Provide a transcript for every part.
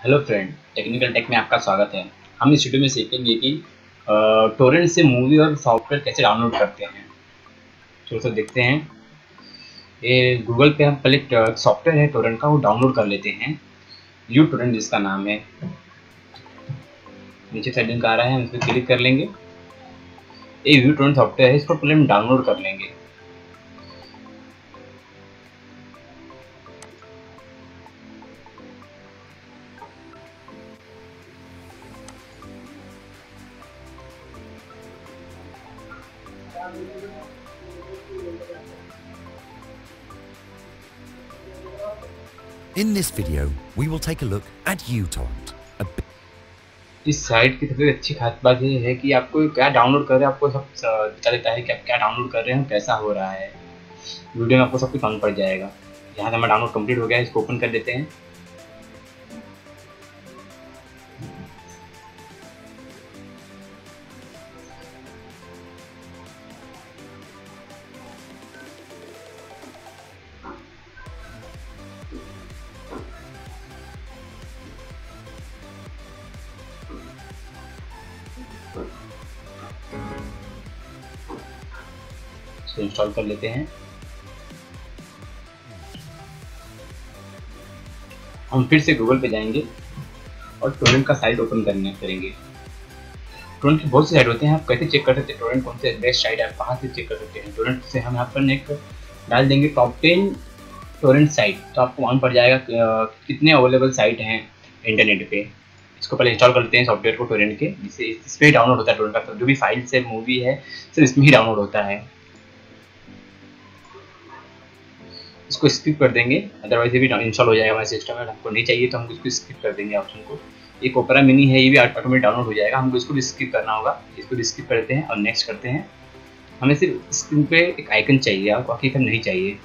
Hello friend technical tech में आपका स्वागत है। हम इस वीडियो में सीखेंगे कि टोरेंट से मूवी और सॉफ्टवेयर कैसे डाउनलोड करते हैं। चलो तो देखते हैं। ये गूगल पे हम पहले सॉफ्टवेयर है टोरेंट का, वो डाउनलोड कर लेते हैं। यू टोरेंट जिसका नाम है। नीचे साइड लिंक आ रहा है, हम इस पर क्लिक कर लेंगे। ये व्यू टोरेंट सॉफ्टवेयर है, इसको पहले हम डाउनलोड कर लेंगे। In this video, we will take a look at uTorrent, इस साइट की सबसे अच्छी खास बात ये है कि आपको क्या डाउनलोड कर रहे हैं आपको सब बता देता है कि आप क्या डाउनलोड कर रहे हैं कैसा हो रहा है। वीडियो में आपको सब कुछ समझ पड़ जाएगा। यहाँ से हमारा डाउनलोड कंप्लीट हो गया है इसको ओपन कर देते हैं। इसको इंस्टॉल कर लेते हैं। हम फिर से गूगल पे जाएँगे और टोरेंट का साइट ओपन करने करेंगे। टोरेंट की बहुत सी साइट होते हैं, आप कैसे चेक कर सकते हैं टोरेंट कौन से बेस्ट साइट है कहाँ से चेक कर सकते हैं। टोरेंट से हम यहाँ पर एक डाल देंगे टॉप टेन टोरेंट साइट तो आपको वहाँ पड़ जाएगा कितने अवेलेबल साइट हैं इंटरनेट पे। इसको पहले इंस्टॉल करते हैं सॉफ्टवेयर को टोरेंट के, जिससे इसमें ही डाउनलोड होता है टोरेंट का। तो जो भी फाइल्स है मूवी है, सिर्फ़ इसमें ही डाउनलोड होता है। इसको स्किप कर देंगे। अदरवाइज़ ये भी इंस्टॉल हो जाएगा हमारे सिस्टम में। हमको नहीं चाहिए तो हम इसको स्किप कर देंगे ऑप्शन को। एक ओपरा मिनी है, ये भी ऑटोमेटिक डाउनलोड हो जाएगा। हमको इसको भी स्किप करना होगा। इसको भी स्किप करते हैं और नेक्स्ट करते हैं। हमें सिर्फ़ स्क्रीन पे एक आइकन चाहिए। आपको हकीकत नहीं चाहिए।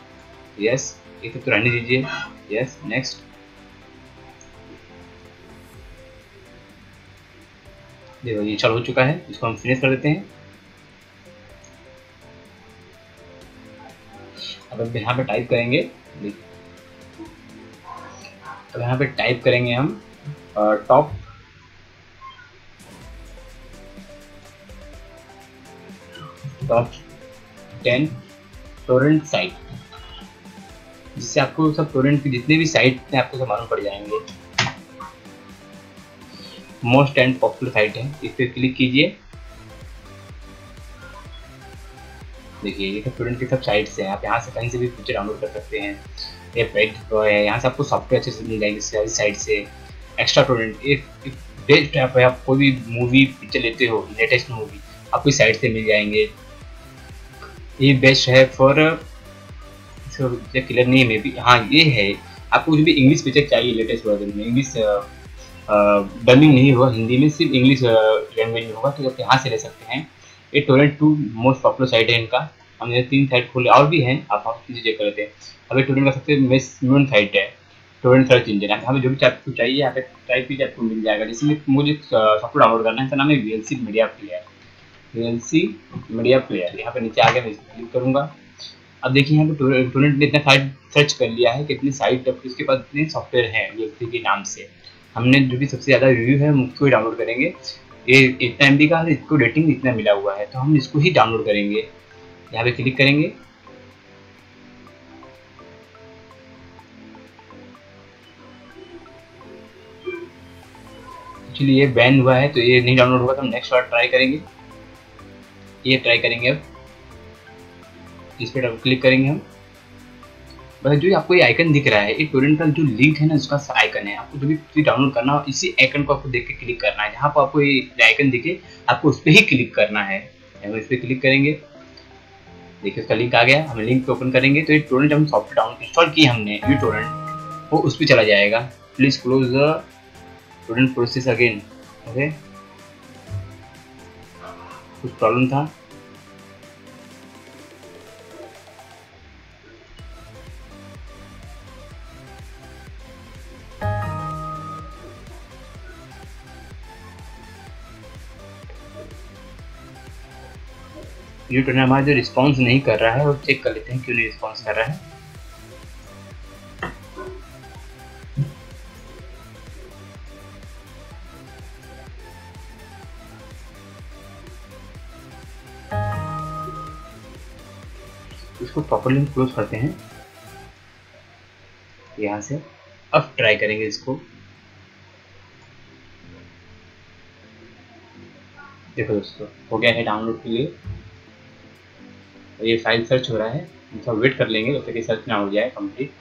यस ये तो रहने दीजिए। यस नेक्स्ट देखो, ये इंस्टॉल हो चुका है। इसको हम फिनिश कर देते हैं। अब यहाँ पे टाइप करेंगे। तो यहाँ पे टाइप करेंगे हम top top ten torrent site जिससे आपको सब टोरेंट की जितने भी साइट हैं, आपको सब मालूम पड़ जाएँगे। मोस्ट एंड पॉपुलर साइट है। इस पर क्लिक कीजिए। देखिए, ये सब स्टूडेंट की सब साइट्स हैं, आप यहाँ से कहीं से भी पिक्चर डाउनलोड कर सकते हैं। ये पेड प्रो है, यहाँ से आपको सॉफ्टवेयर अच्छे से मिल जाएँगे सारी साइट से। एक्स्ट्रा स्टूडेंट एक बेस्ट ऐप है आप कोई भी मूवी पिक्चर लेते हो लेटेस्ट मूवी आपको इस साइट से मिल जाएँगे। ये बेस्ट है फॉर क्लियर नहीं मे बी हाँ ये है। आपको कुछ भी इंग्लिश पिक्चर चाहिए लेटेस्ट वर्जन में इंग्लिश डबिंग नहीं होगा, हिंदी में, सिर्फ़ इंग्लिश लैंग्वेज में होगा तो आप यहाँ से ले सकते हैं। ये torrent two most popular site है इनका। हमने तीन साइट खोले, और भी हैं, आप आप चीज़ें चेक कर लेते हैं। अभी टोरेंट का सबसे मेन साइट है टोरेंट सर्च इंजन है। हमें जो भी आपको चाहिए, यहाँ पे टाइप कीजिए आपको मिल जाएगा। जिसमें मुझे सॉफ्टवेयर डाउनलोड करना है, इसका नाम है V L C media player V L C media player यहाँ पे नीचे आगे मैं क्लिक करूँगा। अब देखिए यहाँ पे टोरेंट ने इतना साइट सर्च कर लिया है कितनी साइट उसके पास इतने सॉफ्टवेयर हैं वी एल सी के नाम से। हमने जो भी सबसे ज़्यादा रिव्यू है, हम उसको ही डाउनलोड करेंगे। ये इतना एम का, इसको रेटिंग इतना मिला हुआ है तो हम इसको ही डाउनलोड करेंगे। यहाँ पे क्लिक करेंगे। एक्चुअली ये बैन हुआ है तो ये नहीं डाउनलोड होगा तो हम नेक्स्ट बार ट्राई करेंगे। ये ट्राई करेंगे अब। इस पर क्लिक करेंगे हम। बस जो आपको ये आइकन दिख रहा है, ये टोरेंट का जो लिंक है ना उसका आइकन है। आपको जो भी डाउनलोड करना हो, इसी आइकन को आपको देख के क्लिक करना है। जहाँ पर आपको ये आइकन दिखे, आपको उस पर ही क्लिक करना है। इस पर क्लिक करेंगे। देखिए, उसका लिंक आ गया। हम लिंक पे ओपन करेंगे। तो ये टोरेंट हम सॉफ्टवेयर डाउन इंस्टॉल किए हमने, ये टोरेंट वो उस पर चला जाएगा। Please close the torrent process again okay कुछ प्रॉब्लम था? न्यूटन हमारा जो रिस्पॉन्स नहीं कर रहा है, वो चेक कर लेते हैं क्यों नहीं रिस्पॉन्स कर रहा है। इसको प्रॉपरली क्लोज करते हैं। यहाँ से अब ट्राई करेंगे इसको। देखो दोस्तों, हो गया है डाउनलोड के लिए। ये फ़ाइल सर्च हो रहा है हम थोड़ा वेट कर लेंगे जब तक ये सर्च ना हो जाए कंप्लीट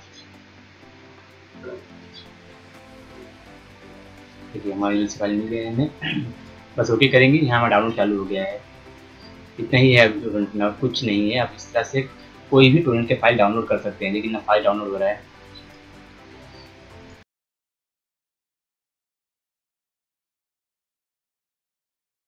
ठीक है हमारे फ़ाइल मिल गए हमें बस ओके करेंगे, यहाँ हमारा डाउनलोड चालू हो गया है। इतना ही है कुछ नहीं है। आप इस तरह से कोई भी टोरेंट के फ़ाइल डाउनलोड कर सकते हैं, लेकिन ना फ़ाइल डाउनलोड हो रहा है।